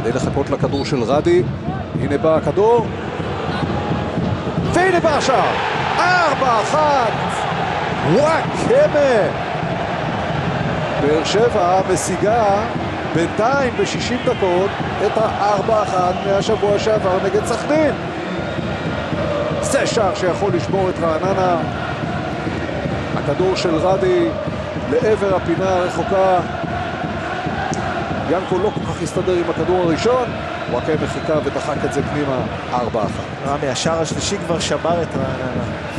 כדי לחכות לכדור של רדי. הנה בא הכדור. והנה בא השער. ארבע אחת. וואקמה. באר שבע משיגה בינתיים ב-60 דקות את הארבע אחת מהשבוע שעבר נגד סכנין. זה שער שיכול לשבור את רעננה. הכדור של רדי לעבר הפינה הרחוקה. ינקו לא כל כך הסתדר עם הכדור הראשון, וואקה מחיקה ודחק את זה פנימה, ארבע אחת. רמי, השער השלישי כבר שבר את רעננה.